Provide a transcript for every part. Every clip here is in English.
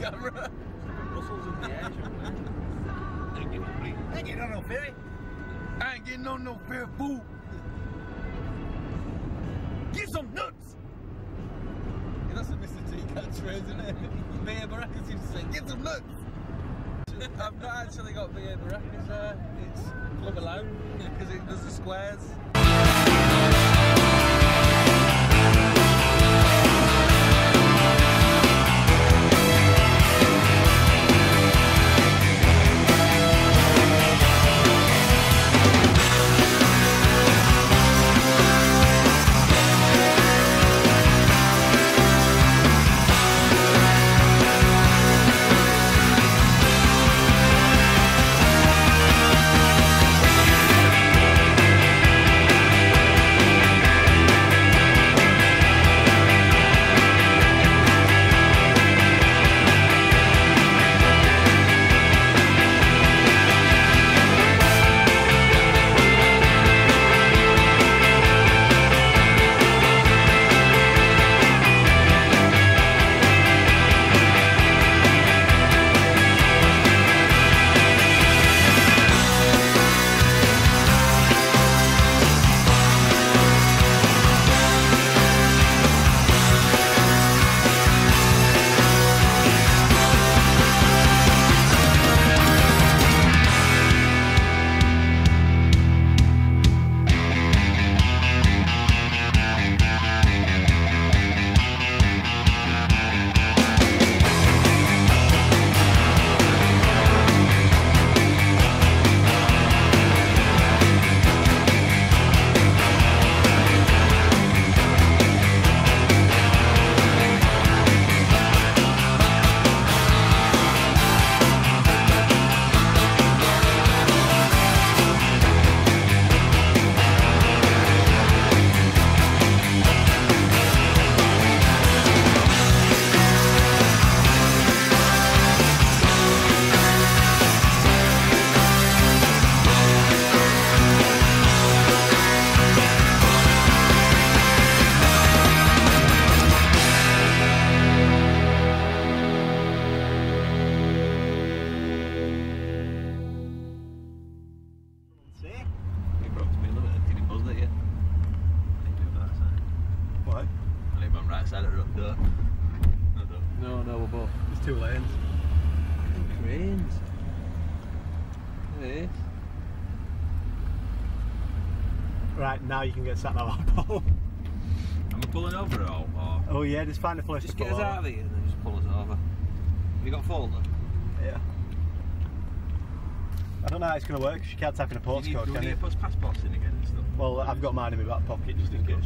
camera. Muscles in the Ain't getting on no ferry. I ain't getting on no ferry, fool. Give some nuts. Yeah, that's a Mr. T catchphrase, isn't it? Mayor Baracus used to say, give some nuts. I've not actually got Mayor Baracus uh, there. It's Club Alone because it does the squares. No, duh. No, no, we're both. There's two lanes. Cranes. Hey. Right, now you can get sat on our pole. Am I pulling over at all? Or Oh yeah, just find a place just to get us over. out of here and then just pull us over. Have you got a folder? Yeah. I don't know how it's going to work 'cause you can't type in a Do you need, postcode, do we can need to put passports in again and stuff? Well, I've got mine in my back pocket just in Go case.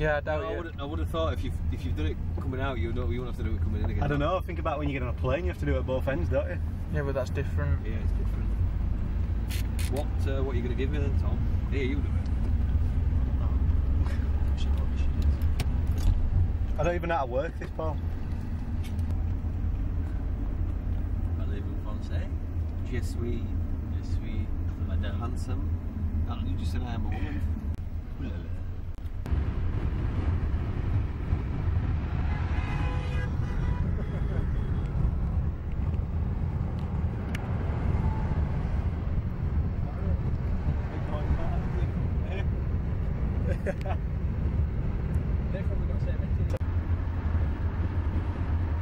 Straight out. Yeah, I doubt I it. would, I would have thought if you've, if you've done it coming out, you don't, you won't have to do it coming in again. I don't know, think about when you get on a plane, you have to do it at both ends, don't you? Yeah, but that's different. Yeah, it's different. What uh, what are you going to give me then, Tom? Here, you do it. Shit, what the shit is. I don't even know how to work this, Paul. Parlez-vous français? Je suis, je suis madame handsome. No, you just said I am a woman.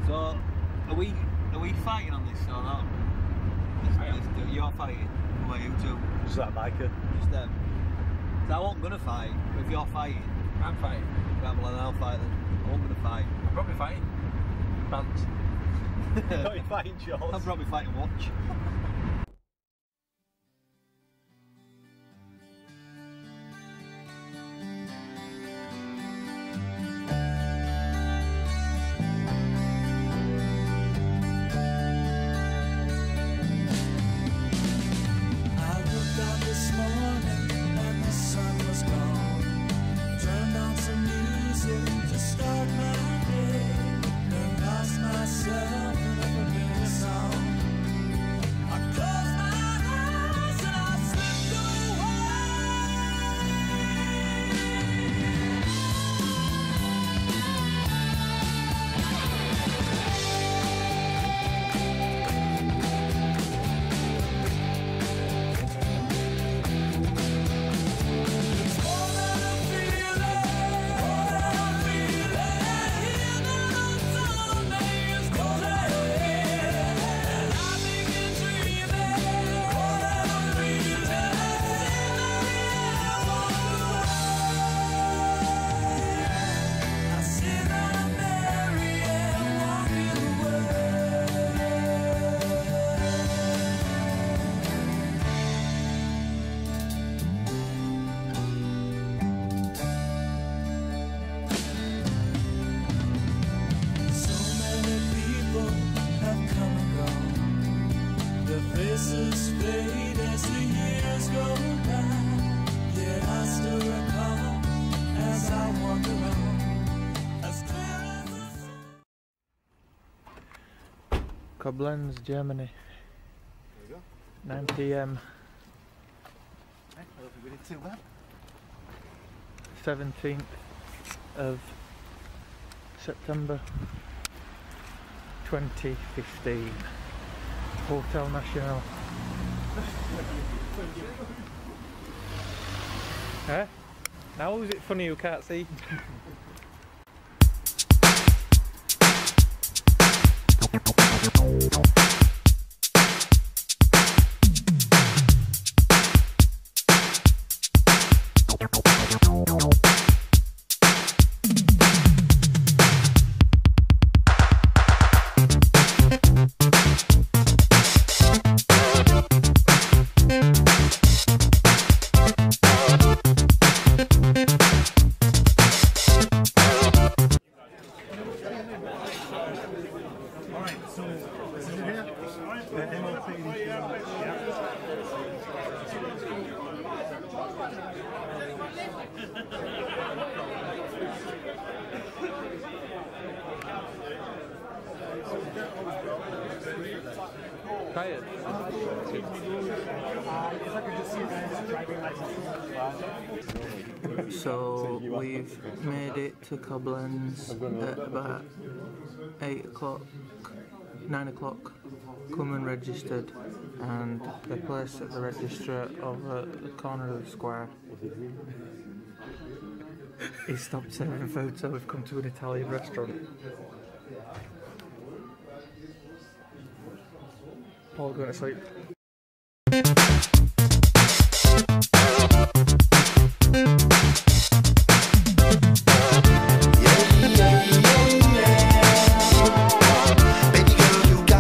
So, are we are we fighting on this or not? This, this, you're fighting. Who are you two? Just like a biker. Just um, them. So I wasn't gonna fight, but if you're fighting, I'm fighting. right, well then I'll fight then. I wasn't gonna fight. I'm probably fighting. Pants. Not your fighting shorts. I'm probably fighting watch. Koblenz, Germany. There we go. 9 pm, I don't did too bad. 17th of September 2015. Hotel National. Huh? Now is it funny you can't see? Tired. So we've made it to Koblenz at about 8 o'clock, 9 o'clock, come and registered and the place at the register over uh, the corner of the square he stopped food so we've come to an Italian restaurant.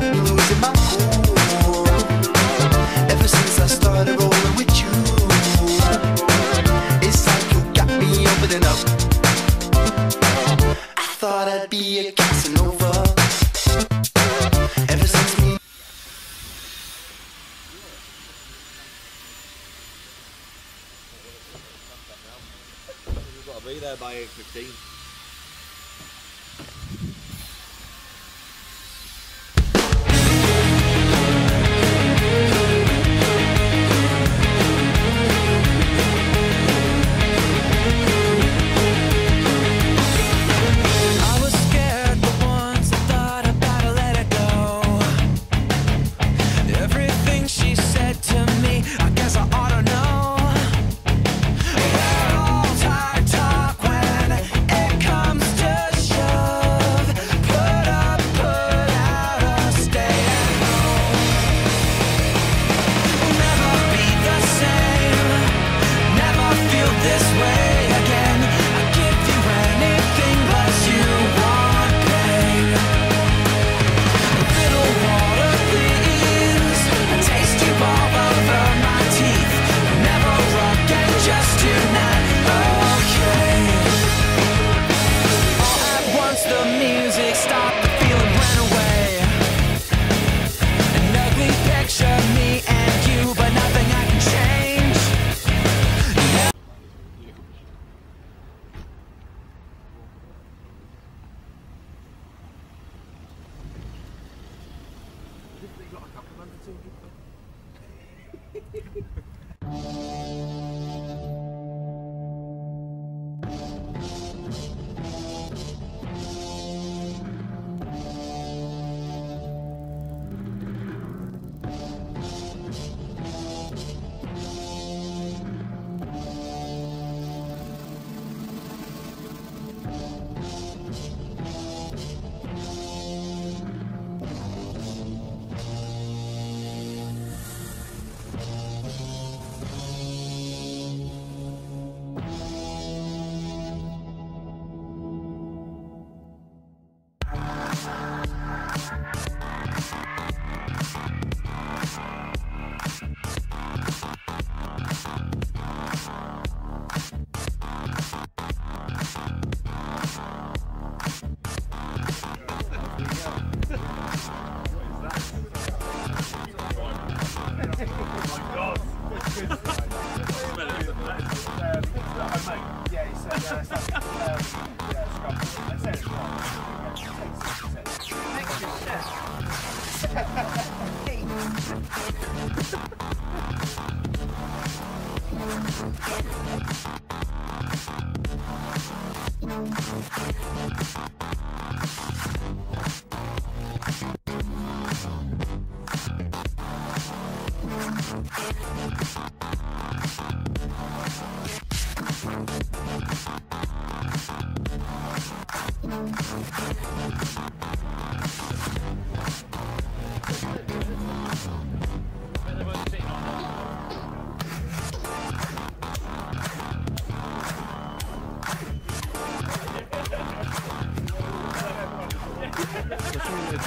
Me losing my cool Ever since I started rolling with you It's like you got me opening up. I thought I'd be a Casanova. 15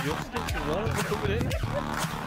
Yok, yok, yok.